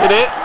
Hit it.